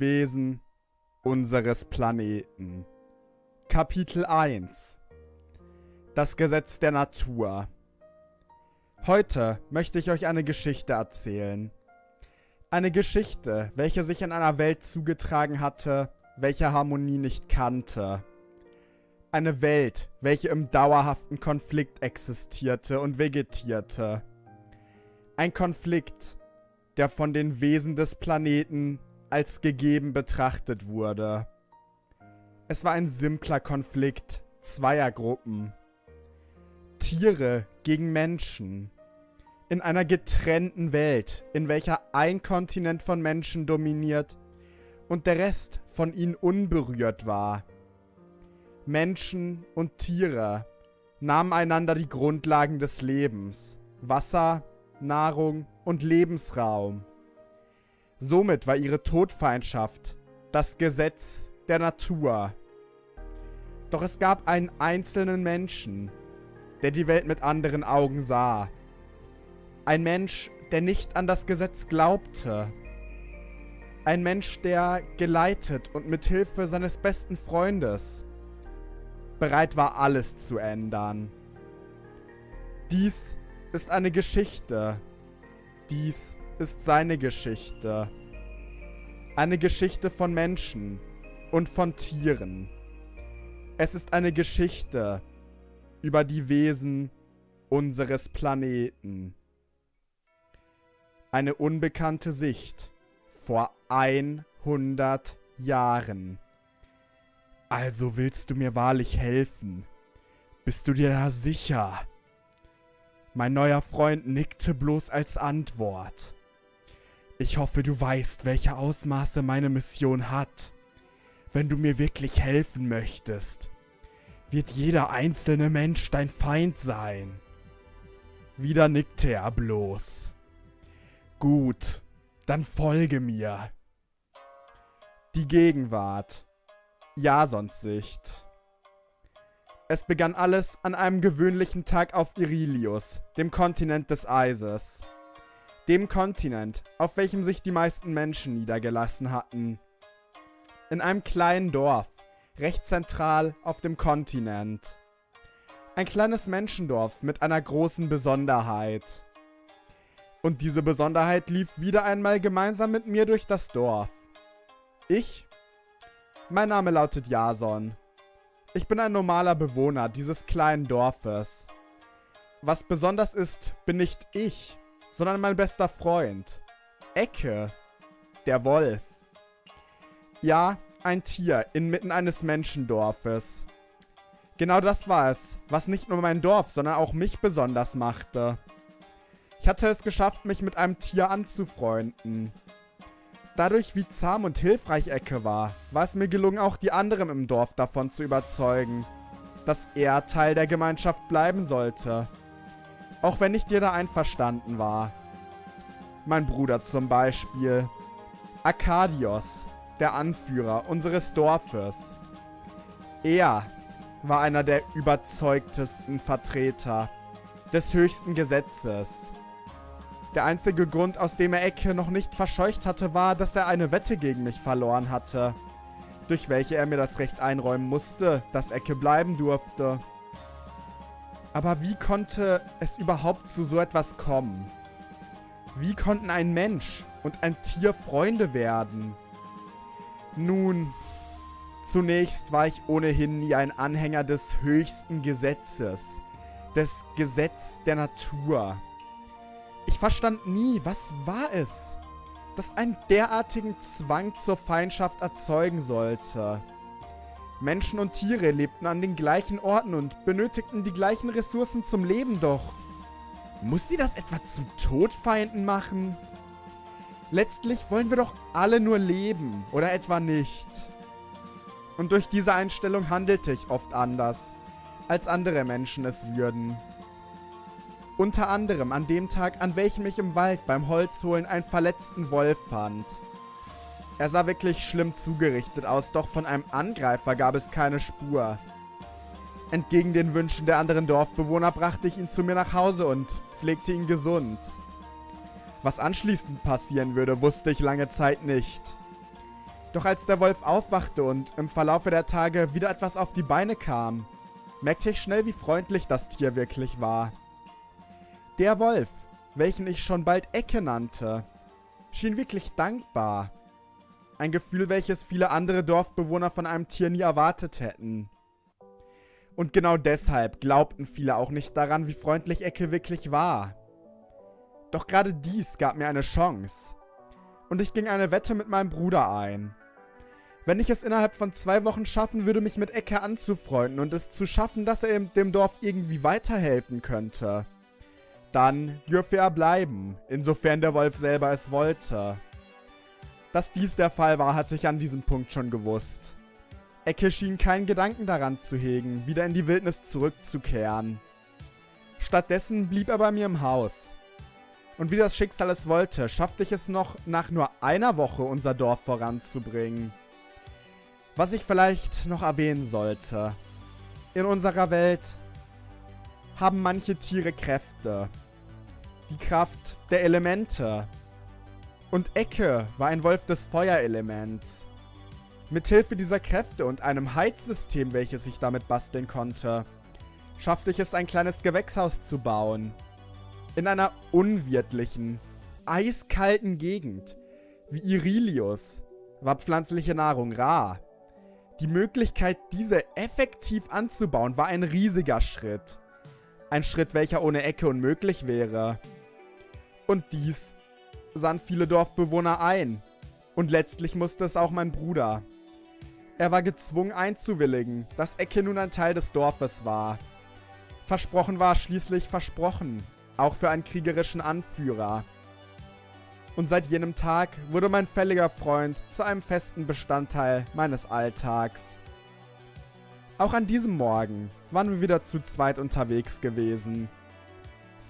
Wesen unseres Planeten. Kapitel 1 Das Gesetz der Natur Heute möchte ich euch eine Geschichte erzählen. Eine Geschichte, welche sich in einer Welt zugetragen hatte, welche Harmonie nicht kannte. Eine Welt, welche im dauerhaften Konflikt existierte und vegetierte. Ein Konflikt, der von den Wesen des Planeten als gegeben betrachtet wurde. Es war ein simpler Konflikt zweier Gruppen. Tiere gegen Menschen. In einer getrennten Welt, in welcher ein Kontinent von Menschen dominiert und der Rest von ihnen unberührt war. Menschen und Tiere nahmen einander die Grundlagen des Lebens, Wasser, Nahrung und Lebensraum. Somit war ihre Todfeindschaft das Gesetz der Natur. Doch es gab einen einzelnen Menschen, der die Welt mit anderen Augen sah. Ein Mensch, der nicht an das Gesetz glaubte. Ein Mensch, der geleitet und mit Hilfe seines besten Freundes bereit war, alles zu ändern. Dies ist eine Geschichte. Dies ist seine Geschichte. Eine Geschichte von Menschen und von Tieren. Es ist eine Geschichte über die Wesen unseres Planeten. Eine unbekannte Sicht vor 100 Jahren. Also willst du mir wahrlich helfen? Bist du dir da sicher? Mein neuer Freund nickte bloß als Antwort. Ich hoffe, du weißt, welche Ausmaße meine Mission hat. Wenn du mir wirklich helfen möchtest, wird jeder einzelne Mensch dein Feind sein. Wieder nickte er bloß. Gut, dann folge mir. Die Gegenwart. Jasons Sicht. Es begann alles an einem gewöhnlichen Tag auf Irilius, dem Kontinent des Eises. Dem Kontinent, auf welchem sich die meisten Menschen niedergelassen hatten. In einem kleinen Dorf, recht zentral auf dem Kontinent. Ein kleines Menschendorf mit einer großen Besonderheit. Und diese Besonderheit lief wieder einmal gemeinsam mit mir durch das Dorf. Ich? Mein Name lautet Jason. Ich bin ein normaler Bewohner dieses kleinen Dorfes. Was besonders ist, bin nicht ich, sondern mein bester Freund. Ecke. Der Wolf. Ja, ein Tier inmitten eines Menschendorfes. Genau das war es, was nicht nur mein Dorf, sondern auch mich besonders machte. Ich hatte es geschafft, mich mit einem Tier anzufreunden. Dadurch, wie zahm und hilfreich Ecke war, war es mir gelungen, auch die anderen im Dorf davon zu überzeugen, dass er Teil der Gemeinschaft bleiben sollte. Auch wenn ich dir da einverstanden war. Mein Bruder zum Beispiel. Arkadios, der Anführer unseres Dorfes. Er war einer der überzeugtesten Vertreter des höchsten Gesetzes. Der einzige Grund, aus dem er Ecke noch nicht verscheucht hatte, war, dass er eine Wette gegen mich verloren hatte. Durch welche er mir das Recht einräumen musste, dass Ecke bleiben durfte. Aber wie konnte es überhaupt zu so etwas kommen? Wie konnten ein Mensch und ein Tier Freunde werden? Nun, zunächst war ich ohnehin nie ein Anhänger des höchsten Gesetzes, des Gesetz der Natur. Ich verstand nie, was war es, das einen derartigen Zwang zur Feindschaft erzeugen sollte. Menschen und Tiere lebten an den gleichen Orten und benötigten die gleichen Ressourcen zum Leben, doch muss sie das etwa zu Todfeinden machen? Letztlich wollen wir doch alle nur leben, oder etwa nicht? Und durch diese Einstellung handelte ich oft anders, als andere Menschen es würden. Unter anderem an dem Tag, an welchem ich im Wald beim Holzholen einen verletzten Wolf fand. Er sah wirklich schlimm zugerichtet aus, doch von einem Angreifer gab es keine Spur. Entgegen den Wünschen der anderen Dorfbewohner brachte ich ihn zu mir nach Hause und pflegte ihn gesund. Was anschließend passieren würde, wusste ich lange Zeit nicht. Doch als der Wolf aufwachte und im Verlaufe der Tage wieder etwas auf die Beine kam, merkte ich schnell, wie freundlich das Tier wirklich war. Der Wolf, welchen ich schon bald Ecke nannte, schien wirklich dankbar. Ein Gefühl, welches viele andere Dorfbewohner von einem Tier nie erwartet hätten. Und genau deshalb glaubten viele auch nicht daran, wie freundlich Ecke wirklich war. Doch gerade dies gab mir eine Chance. Und ich ging eine Wette mit meinem Bruder ein. Wenn ich es innerhalb von zwei Wochen schaffen würde, mich mit Ecke anzufreunden und es zu schaffen, dass er dem Dorf irgendwie weiterhelfen könnte, dann dürfe er bleiben, insofern der Wolf selber es wollte. Dass dies der Fall war, hatte ich an diesem Punkt schon gewusst. Ecke schien keinen Gedanken daran zu hegen, wieder in die Wildnis zurückzukehren. Stattdessen blieb er bei mir im Haus. Und wie das Schicksal es wollte, schaffte ich es noch nach nur einer Woche, unser Dorf voranzubringen. Was ich vielleicht noch erwähnen sollte. In unserer Welt haben manche Tiere Kräfte. Die Kraft der Elemente. Und Ecke war ein Wolf des Feuerelements. Mithilfe dieser Kräfte und einem Heizsystem, welches ich damit basteln konnte, schaffte ich es, ein kleines Gewächshaus zu bauen. In einer unwirtlichen, eiskalten Gegend, wie Irilius, war pflanzliche Nahrung rar. Die Möglichkeit, diese effektiv anzubauen, war ein riesiger Schritt. Ein Schritt, welcher ohne Ecke unmöglich wäre. Und dies sahen viele Dorfbewohner ein. Und letztlich musste es auch mein Bruder. Er war gezwungen einzuwilligen, dass Ecke nun ein Teil des Dorfes war. Versprochen war schließlich versprochen, auch für einen kriegerischen Anführer und seit jenem Tag wurde mein fälliger Freund zu einem festen Bestandteil meines Alltags. Auch an diesem Morgen waren wir wieder zu zweit unterwegs gewesen.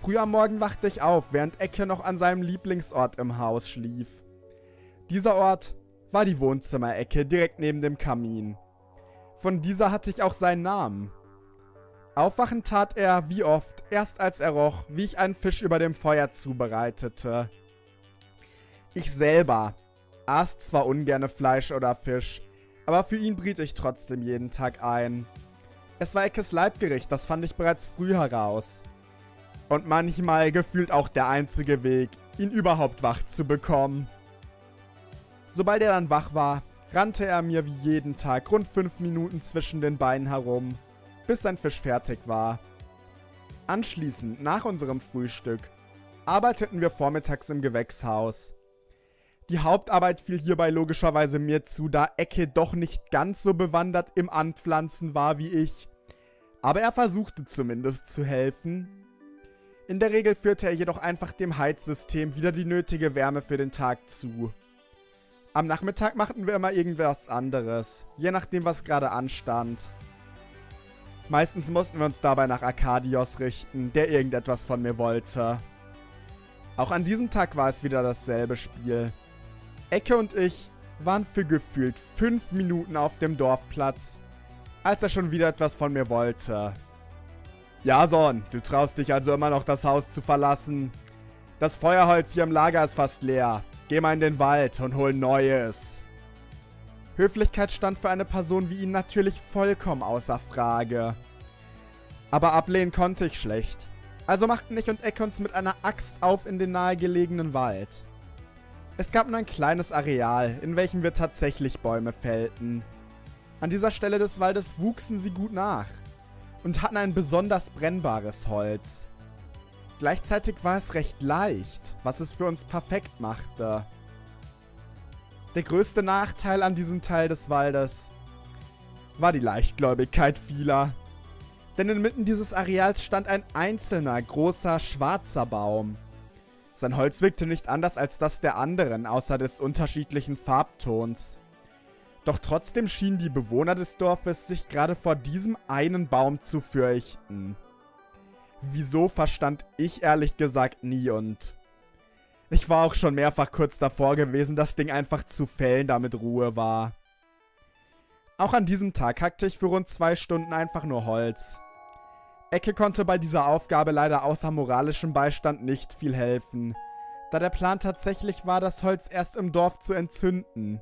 Früh am Morgen wachte ich auf, während Ecke noch an seinem Lieblingsort im Haus schlief. Dieser Ort war die Wohnzimmerecke direkt neben dem Kamin. Von dieser hatte ich auch seinen Namen. Aufwachen tat er, wie oft, erst als er roch, wie ich einen Fisch über dem Feuer zubereitete. Ich selber aß zwar ungerne Fleisch oder Fisch, aber für ihn briet ich trotzdem jeden Tag ein. Es war Eckes Leibgericht, das fand ich bereits früh heraus. Und manchmal gefühlt auch der einzige Weg, ihn überhaupt wach zu bekommen. Sobald er dann wach war, rannte er mir wie jeden Tag rund 5 Minuten zwischen den Beinen herum, bis sein Fisch fertig war. Anschließend, nach unserem Frühstück, arbeiteten wir vormittags im Gewächshaus. Die Hauptarbeit fiel hierbei logischerweise mir zu, da Ecke doch nicht ganz so bewandert im Anpflanzen war wie ich. Aber er versuchte zumindest zu helfen. In der Regel führte er jedoch einfach dem Heizsystem wieder die nötige Wärme für den Tag zu. Am Nachmittag machten wir immer irgendwas anderes, je nachdem was gerade anstand. Meistens mussten wir uns dabei nach Arkadios richten, der irgendetwas von mir wollte. Auch an diesem Tag war es wieder dasselbe Spiel. Ecke und ich waren für gefühlt fünf Minuten auf dem Dorfplatz, als er schon wieder etwas von mir wollte. Jason, du traust dich also immer noch das Haus zu verlassen. Das Feuerholz hier im Lager ist fast leer. Geh mal in den Wald und hol Neues. Höflichkeit stand für eine Person wie ihn natürlich vollkommen außer Frage. Aber ablehnen konnte ich schlecht. Also machten ich und Ecke uns mit einer Axt auf in den nahegelegenen Wald. Es gab nur ein kleines Areal, in welchem wir tatsächlich Bäume fällten. An dieser Stelle des Waldes wuchsen sie gut nach und hatten ein besonders brennbares Holz. Gleichzeitig war es recht leicht, was es für uns perfekt machte. Der größte Nachteil an diesem Teil des Waldes war die Leichtgläubigkeit vieler. Denn inmitten dieses Areals stand ein einzelner, großer, schwarzer Baum. Sein Holz wirkte nicht anders als das der anderen, außer des unterschiedlichen Farbtons. Doch trotzdem schienen die Bewohner des Dorfes sich gerade vor diesem einen Baum zu fürchten. Wieso verstand ich ehrlich gesagt nie und... Ich war auch schon mehrfach kurz davor gewesen, das Ding einfach zu fällen, damit Ruhe war. Auch an diesem Tag hackte ich für rund zwei Stunden einfach nur Holz. Ecke konnte bei dieser Aufgabe leider außer moralischem Beistand nicht viel helfen, da der Plan tatsächlich war, das Holz erst im Dorf zu entzünden.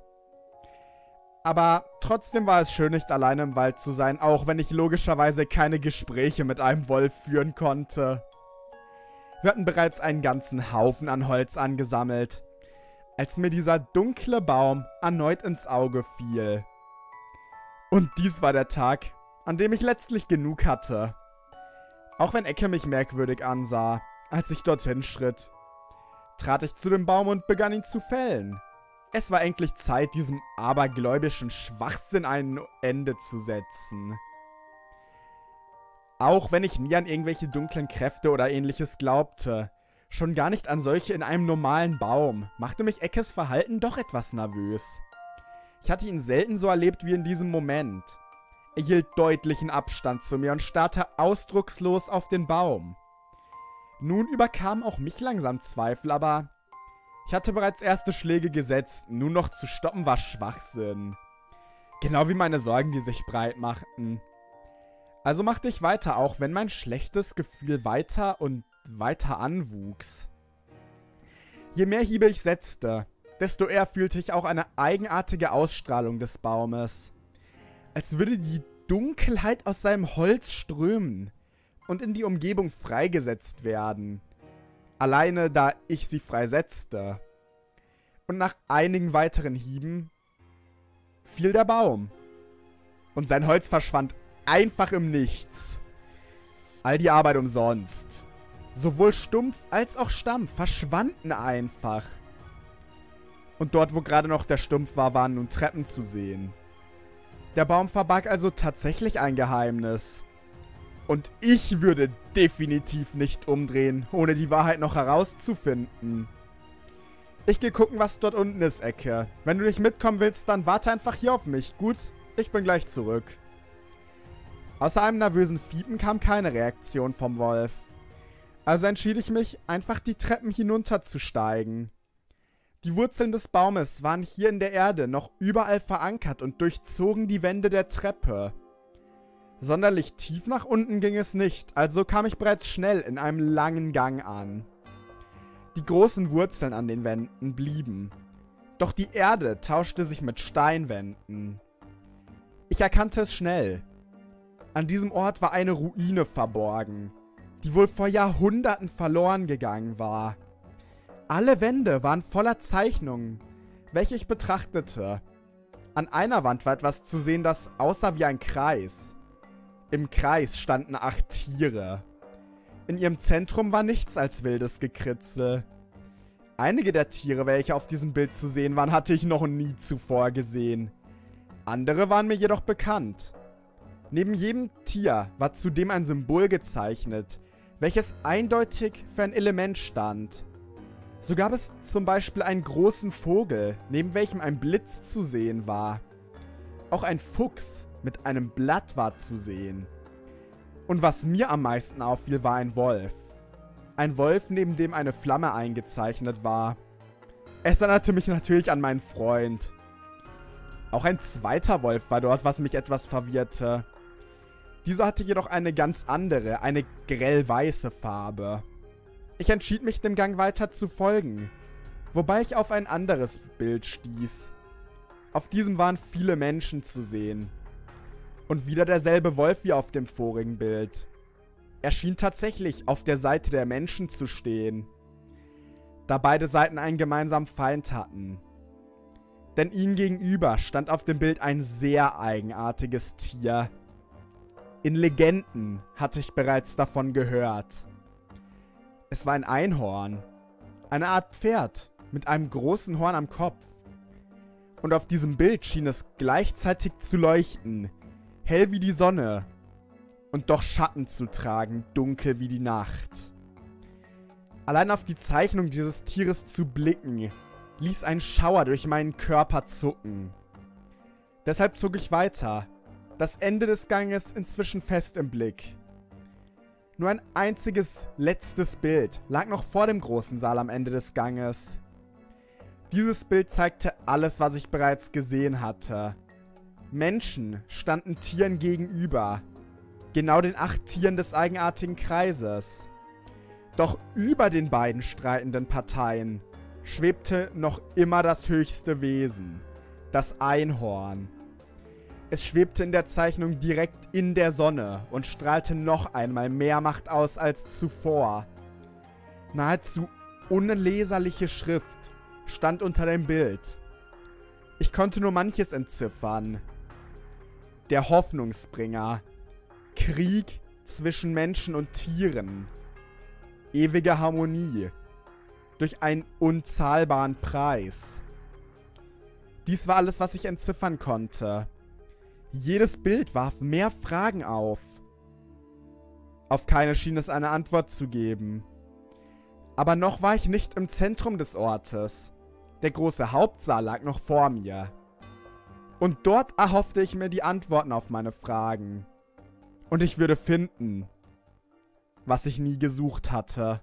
Aber trotzdem war es schön, nicht alleine im Wald zu sein, auch wenn ich logischerweise keine Gespräche mit einem Wolf führen konnte. Wir hatten bereits einen ganzen Haufen an Holz angesammelt, als mir dieser dunkle Baum erneut ins Auge fiel. Und dies war der Tag, an dem ich letztlich genug hatte. Auch wenn Ecke mich merkwürdig ansah, als ich dorthin schritt, trat ich zu dem Baum und begann ihn zu fällen. Es war endlich Zeit, diesem abergläubischen Schwachsinn ein Ende zu setzen. Auch wenn ich nie an irgendwelche dunklen Kräfte oder ähnliches glaubte, schon gar nicht an solche in einem normalen Baum, machte mich Eckes Verhalten doch etwas nervös. Ich hatte ihn selten so erlebt wie in diesem Moment. Er hielt deutlichen Abstand zu mir und starrte ausdruckslos auf den Baum. Nun überkamen auch mich langsam Zweifel, aber ich hatte bereits erste Schläge gesetzt. Nun noch zu stoppen war Schwachsinn. Genau wie meine Sorgen, die sich breit machten. Also machte ich weiter, auch wenn mein schlechtes Gefühl weiter und weiter anwuchs. Je mehr Hiebe ich setzte, desto eher fühlte ich auch eine eigenartige Ausstrahlung des Baumes. Als würde die Dunkelheit aus seinem Holz strömen und in die Umgebung freigesetzt werden. Alleine da ich sie freisetzte. Und nach einigen weiteren Hieben fiel der Baum. Und sein Holz verschwand einfach im Nichts. All die Arbeit umsonst. Sowohl Stumpf als auch Stamm verschwanden einfach. Und dort, wo gerade noch der Stumpf war, waren nun Treppen zu sehen. Der Baum verbarg also tatsächlich ein Geheimnis. Und ich würde definitiv nicht umdrehen, ohne die Wahrheit noch herauszufinden. Ich geh gucken, was dort unten ist, Ecke. Wenn du nicht mitkommen willst, dann warte einfach hier auf mich. Gut, ich bin gleich zurück. Außer einem nervösen Fiepen kam keine Reaktion vom Wolf. Also entschied ich mich, einfach die Treppen hinunterzusteigen. Die Wurzeln des Baumes waren hier in der Erde noch überall verankert und durchzogen die Wände der Treppe. Sonderlich tief nach unten ging es nicht, also kam ich bereits schnell in einem langen Gang an. Die großen Wurzeln an den Wänden blieben. Doch die Erde tauschte sich mit Steinwänden. Ich erkannte es schnell. An diesem Ort war eine Ruine verborgen, die wohl vor Jahrhunderten verloren gegangen war. Alle Wände waren voller Zeichnungen, welche ich betrachtete. An einer Wand war etwas zu sehen, das aussah wie ein Kreis. Im Kreis standen acht Tiere. In ihrem Zentrum war nichts als wildes Gekritzel. Einige der Tiere, welche auf diesem Bild zu sehen waren, hatte ich noch nie zuvor gesehen. Andere waren mir jedoch bekannt. Neben jedem Tier war zudem ein Symbol gezeichnet, welches eindeutig für ein Element stand. So gab es zum Beispiel einen großen Vogel, neben welchem ein Blitz zu sehen war. Auch ein Fuchs mit einem Blatt war zu sehen. Und was mir am meisten auffiel, war ein Wolf. Ein Wolf, neben dem eine Flamme eingezeichnet war. Es erinnerte mich natürlich an meinen Freund. Auch ein zweiter Wolf war dort, was mich etwas verwirrte. Dieser hatte jedoch eine ganz andere, eine grellweiße Farbe. Ich entschied mich dem Gang weiter zu folgen, wobei ich auf ein anderes Bild stieß. Auf diesem waren viele Menschen zu sehen. Und wieder derselbe Wolf wie auf dem vorigen Bild. Er schien tatsächlich auf der Seite der Menschen zu stehen. Da beide Seiten einen gemeinsamen Feind hatten. Denn ihnen gegenüber stand auf dem Bild ein sehr eigenartiges Tier. In Legenden hatte ich bereits davon gehört. Es war ein Einhorn. Eine Art Pferd mit einem großen Horn am Kopf. Und auf diesem Bild schien es gleichzeitig zu leuchten, hell wie die Sonne und doch Schatten zu tragen, dunkel wie die Nacht. Allein auf die Zeichnung dieses Tieres zu blicken, ließ ein Schauer durch meinen Körper zucken. Deshalb zog ich weiter, das Ende des Ganges inzwischen fest im Blick. Nur ein einziges letztes Bild lag noch vor dem großen Saal am Ende des Ganges. Dieses Bild zeigte alles, was ich bereits gesehen hatte. Menschen standen Tieren gegenüber. Genau den acht Tieren des eigenartigen Kreises. Doch über den beiden streitenden Parteien schwebte noch immer das höchste Wesen. Das Einhorn. Es schwebte in der Zeichnung direkt in der Sonne und strahlte noch einmal mehr Macht aus als zuvor. Nahezu unleserliche Schrift stand unter dem Bild. Ich konnte nur manches entziffern. Der Hoffnungsbringer. Krieg zwischen Menschen und Tieren. Ewige Harmonie. Durch einen unzahlbaren Preis. Dies war alles, was ich entziffern konnte. Jedes Bild warf mehr Fragen auf. Auf keine schien es eine Antwort zu geben. Aber noch war ich nicht im Zentrum des Ortes. Der große Hauptsaal lag noch vor mir. Und dort erhoffte ich mir die Antworten auf meine Fragen. Und ich würde finden, was ich nie gesucht hatte.